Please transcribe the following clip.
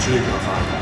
职业比发。